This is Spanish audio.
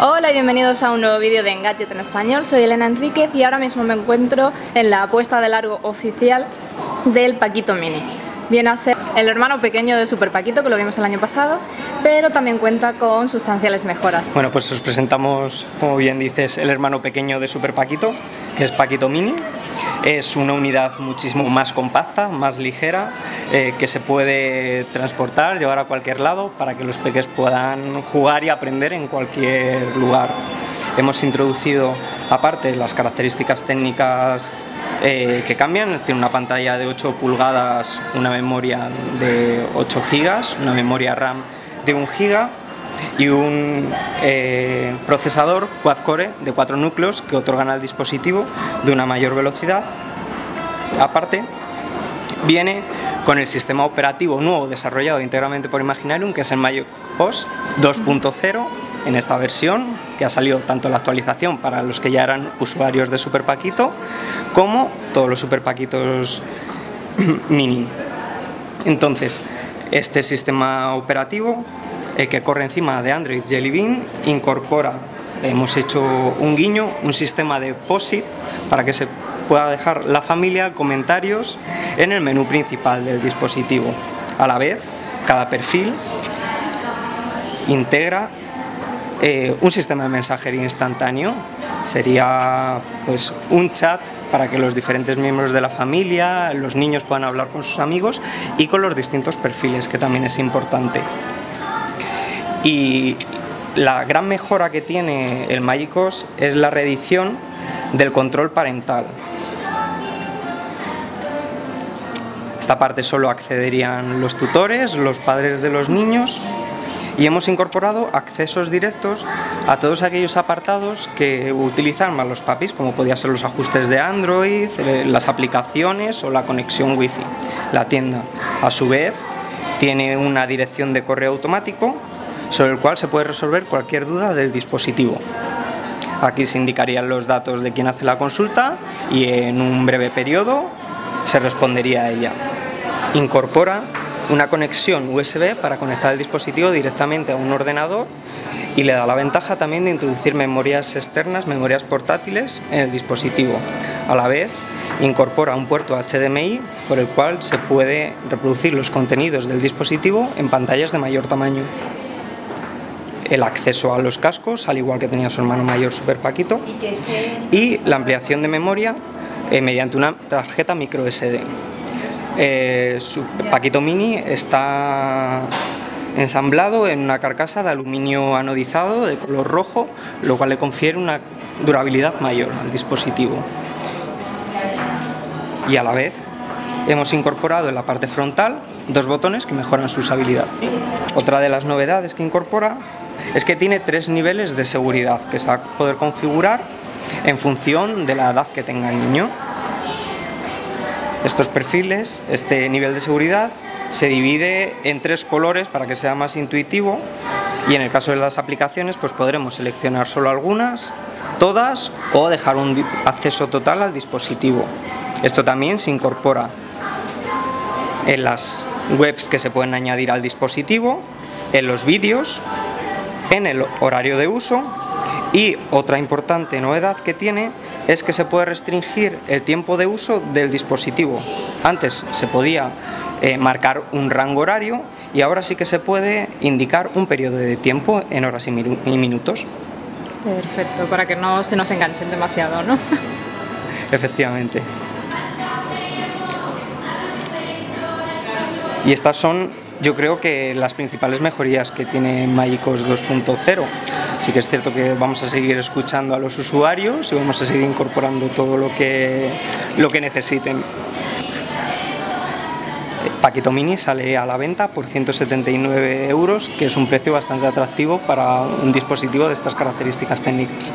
Hola y bienvenidos a un nuevo vídeo de Engadget en español, soy Elena Enríquez y ahora mismo me encuentro en la apuesta de largo oficial del Paquito Mini. Viene a ser el hermano pequeño de Super Paquito, que lo vimos el año pasado, pero también cuenta con sustanciales mejoras. Bueno, pues os presentamos, como bien dices, el hermano pequeño de Super Paquito, que es Paquito Mini. Es una unidad muchísimo más compacta, más ligera, eh, que se puede transportar, llevar a cualquier lado para que los peques puedan jugar y aprender en cualquier lugar. Hemos introducido, aparte, las características técnicas eh, que cambian. Tiene una pantalla de 8 pulgadas, una memoria de 8 gigas, una memoria RAM de 1 giga y un eh, procesador quad-core de 4 núcleos que otorgan al dispositivo de una mayor velocidad. Aparte, viene con el sistema operativo nuevo desarrollado íntegramente por Imaginarium, que es el Mayo OS 2.0 en esta versión, que ha salido tanto la actualización para los que ya eran usuarios de Super Paquito, como todos los Super Paquitos mini. Entonces, este sistema operativo eh, que corre encima de Android Jelly Bean incorpora, hemos hecho un guiño, un sistema de POSIT para que se pueda dejar la familia comentarios en el menú principal del dispositivo. A la vez, cada perfil integra eh, un sistema de mensajería instantáneo. Sería pues, un chat para que los diferentes miembros de la familia, los niños puedan hablar con sus amigos y con los distintos perfiles, que también es importante. Y la gran mejora que tiene el Magicos es la reedición del control parental. Esta parte solo accederían los tutores, los padres de los niños y hemos incorporado accesos directos a todos aquellos apartados que utilizan más los papis, como podían ser los ajustes de Android, eh, las aplicaciones o la conexión Wi-Fi. La tienda, a su vez, tiene una dirección de correo automático sobre el cual se puede resolver cualquier duda del dispositivo. Aquí se indicarían los datos de quien hace la consulta y en un breve periodo se respondería a ella. Incorpora una conexión USB para conectar el dispositivo directamente a un ordenador y le da la ventaja también de introducir memorias externas, memorias portátiles en el dispositivo. A la vez, incorpora un puerto HDMI por el cual se puede reproducir los contenidos del dispositivo en pantallas de mayor tamaño el acceso a los cascos, al igual que tenía su hermano mayor Super Paquito, y la ampliación de memoria eh, mediante una tarjeta micro SD. Eh, su Paquito Mini está ensamblado en una carcasa de aluminio anodizado de color rojo, lo cual le confiere una durabilidad mayor al dispositivo. Y a la vez hemos incorporado en la parte frontal dos botones que mejoran su usabilidad. Otra de las novedades que incorpora es que tiene tres niveles de seguridad que se va a poder configurar en función de la edad que tenga el niño. Estos perfiles, este nivel de seguridad, se divide en tres colores para que sea más intuitivo y en el caso de las aplicaciones pues podremos seleccionar solo algunas, todas o dejar un acceso total al dispositivo. Esto también se incorpora en las webs que se pueden añadir al dispositivo, en los vídeos en el horario de uso y otra importante novedad que tiene es que se puede restringir el tiempo de uso del dispositivo. Antes se podía eh, marcar un rango horario y ahora sí que se puede indicar un periodo de tiempo en horas y, y minutos. Perfecto, para que no se nos enganchen demasiado, ¿no? Efectivamente. Y estas son yo creo que las principales mejorías que tiene Magicos 2.0. Sí que es cierto que vamos a seguir escuchando a los usuarios y vamos a seguir incorporando todo lo que, lo que necesiten. Paquito Mini sale a la venta por 179 euros, que es un precio bastante atractivo para un dispositivo de estas características técnicas.